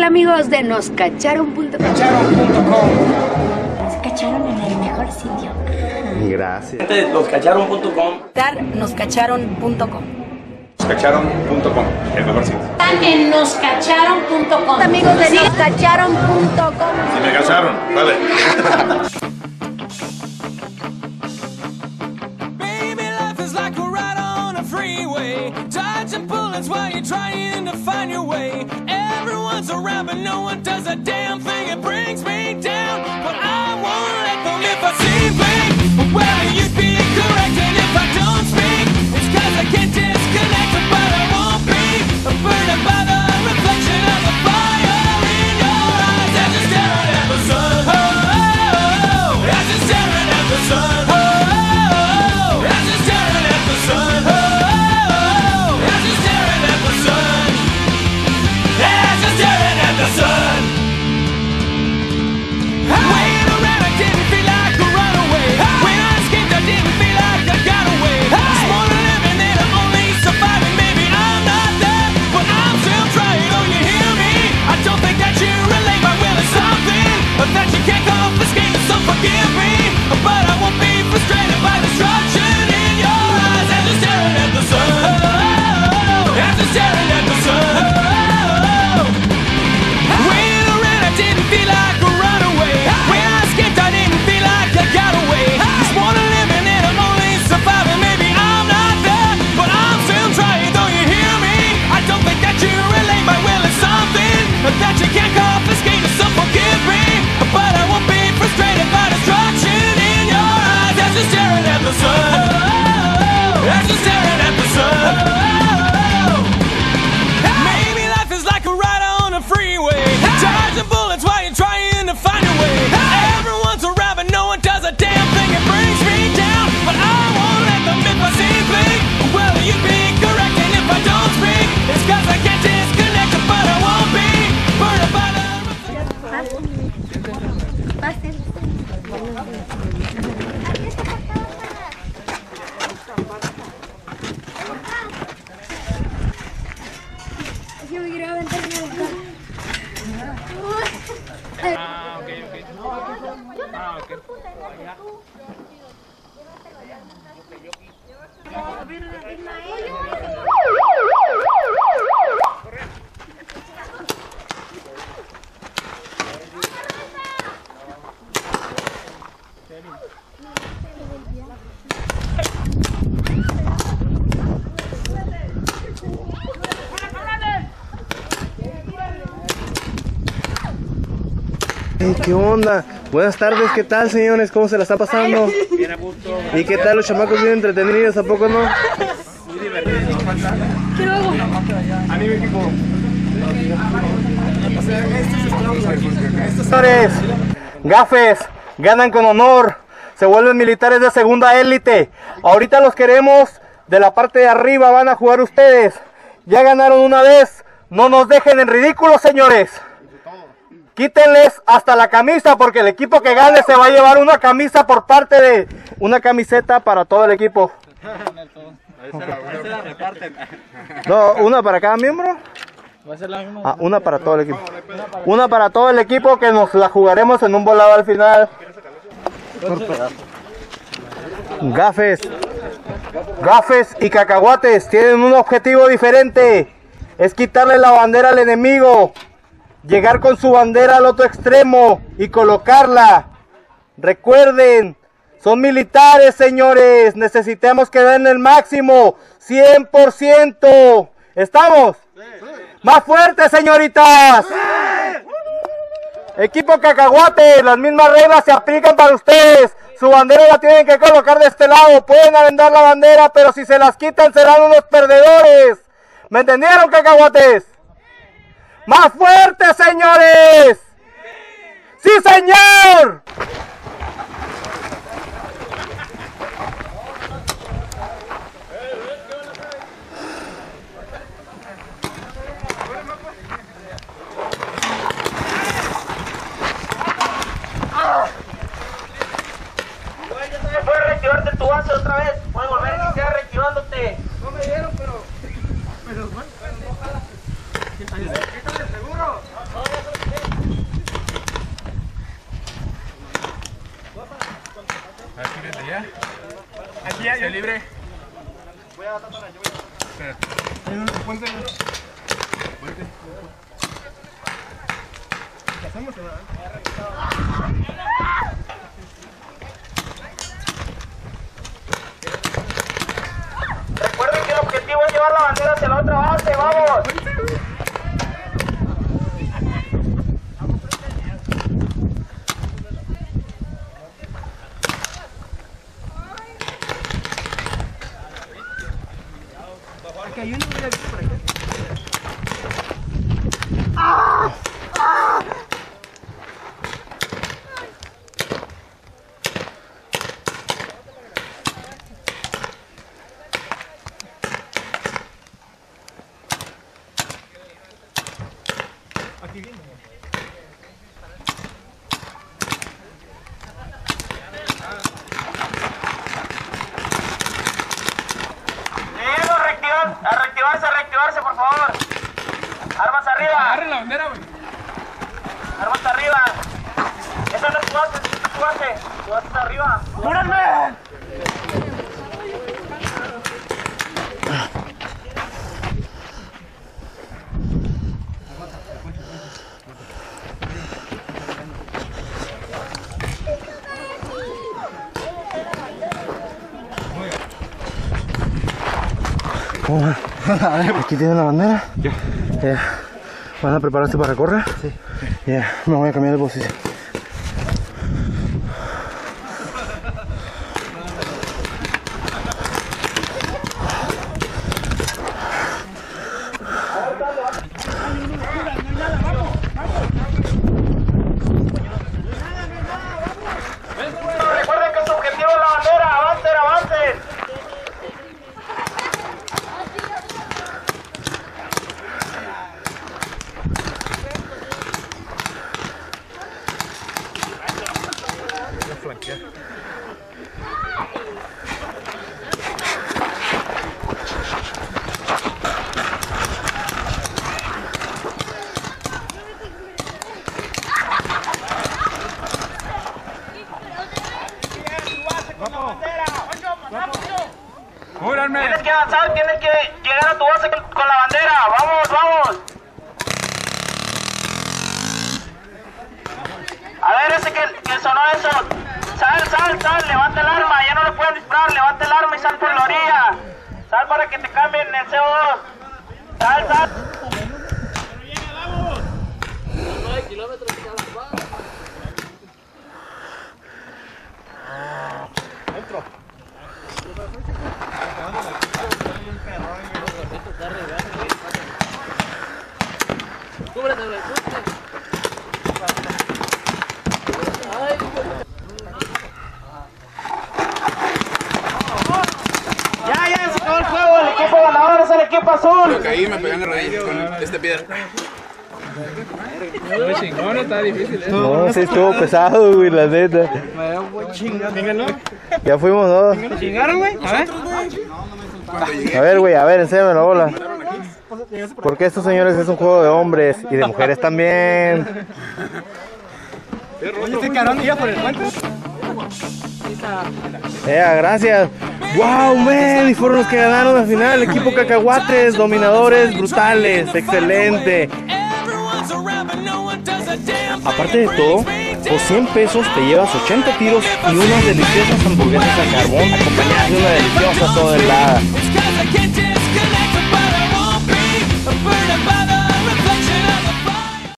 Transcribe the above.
tal amigos de noscacharon.com? Cacharon.com. Se cacharon en el mejor sitio. Gracias. Loscacharon.com. Noscacharon.com. Cacharon.com, el mejor sitio. En noscacharon.com. Amigos de noscacharon.com. Si me cacharon, vale. Baby, life is like a ride on a freeway. Dodging bullets while you're trying to find your way. Around, but no one does a damn thing. It brings me down, but I won't let them if I seem ¿Qué onda? Buenas tardes, ¿qué tal señores? ¿Cómo se la está pasando? ¿Y qué tal los chamacos bien entretenidos? ¿A poco no? Señores, gafes, ganan con honor, se vuelven militares de segunda élite. Ahorita los queremos de la parte de arriba, van a jugar ustedes. Ya ganaron una vez, no nos dejen en ridículo, señores. Quítenles hasta la camisa porque el equipo que gane se va a llevar una camisa por parte de una camiseta para todo el equipo. No, una para cada miembro. Ah, una para todo el equipo. Una para todo el equipo que nos la jugaremos en un volado al final. Gafes, gafes y cacahuates tienen un objetivo diferente. Es quitarle la bandera al enemigo llegar con su bandera al otro extremo y colocarla. Recuerden, son militares, señores. Necesitamos que den el máximo, 100%. ¿Estamos? Más fuerte, señoritas. Equipo cacahuate, las mismas reglas se aplican para ustedes. Su bandera la tienen que colocar de este lado. Pueden arrendar la bandera, pero si se las quitan serán unos perdedores. ¿Me entendieron, cacahuates? ¡Más fuerte, señores! ¡Sí, señor! Reactivarte tu base otra vez. Puedes volver a iniciar reactivándote. Aquí libre. Voy a dar Recuerden que el objetivo es llevar la bandera. Está arriba. ¿Cómo va? Aquí tienen la bandera. Ya. ¿Van a prepararse para correr? Sí. Ya, me voy a cambiar de posición. Recuerden que su objetivo es la bandera. Avancen, avancen. Júrame. Tienes que llegar a tu base con, la bandera. Vamos, vamos. A ver, ese que, que sonó eso. Sal, sal, sal, levanta el arma. Ya no le pueden disparar. Levanta el arma y sal por la orilla. Sal para que te cambien el CO2. Sal, sal. Ya, ya, se acabó el juego. El equipo ganador es el equipo azul. Caí y me pegué en la rodilla con este piedra. chingón, está difícil, ¿eh? No, sí estuvo pesado, güey, la neta. Ya fuimos, ¿no? ¿Chingaron, güey? A ver. A ver, güey, a ver, enséñame la bola. Porque estos señores es un juego de hombres y de mujeres también. Oye, este cabrón iba por el puente. Eh, gracias. Wow, man, y fueron los que ganaron al final. El equipo cacahuates, dominadores brutales, excelente. Aparte de todo, por 100 pesos te llevas 80 tiros y unas deliciosas hamburguesas a carbón acompañadas de una deliciosa toda helada.